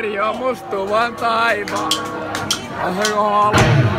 tarjoa mustuvan taivaan. Ja Ei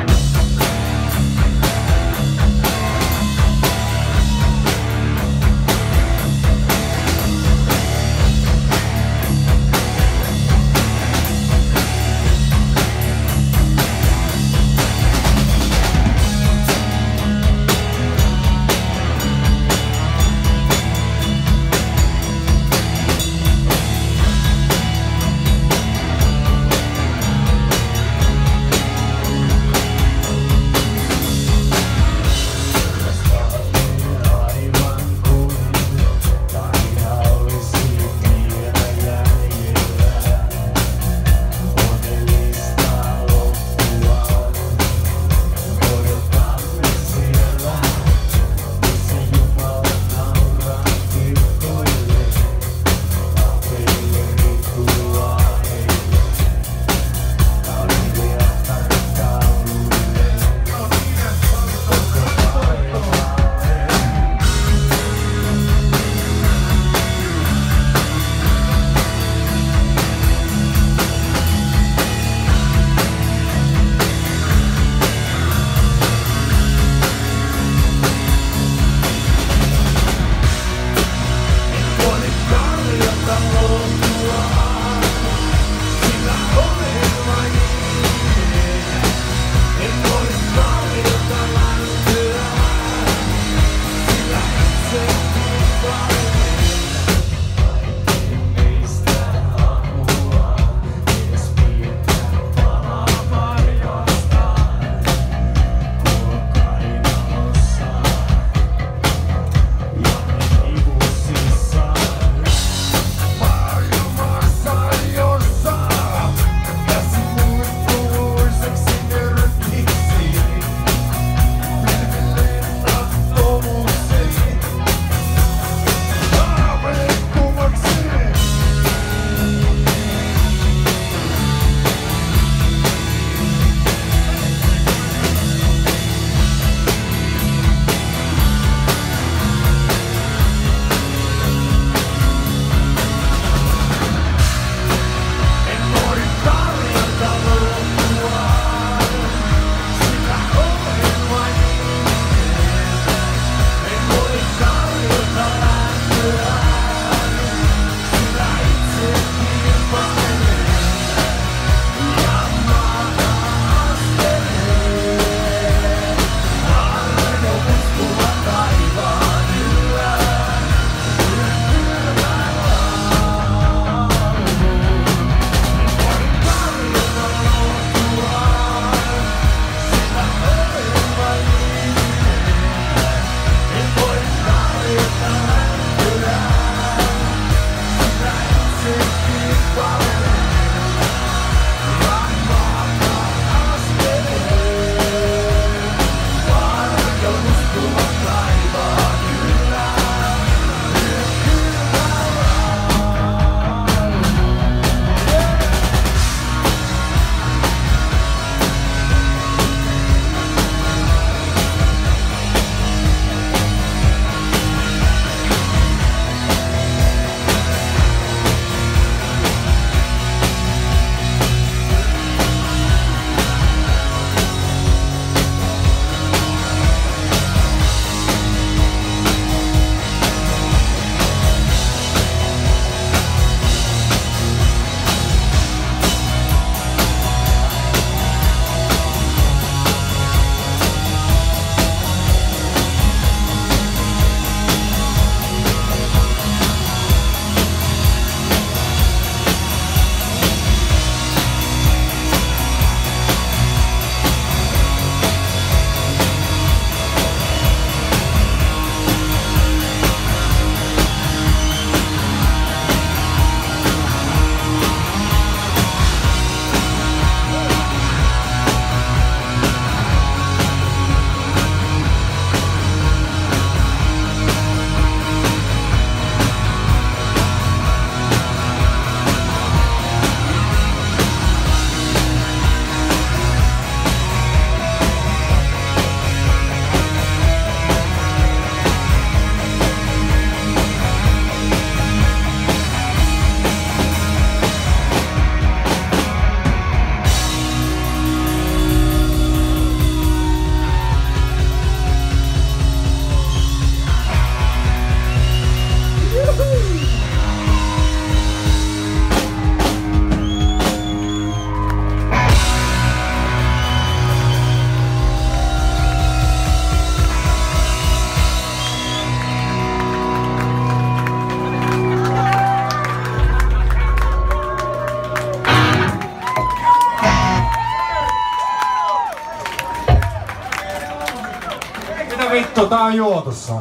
vittu, tää on juotussa.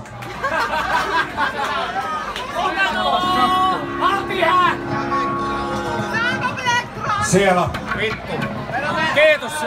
Siellä. Vittu. Kiitos.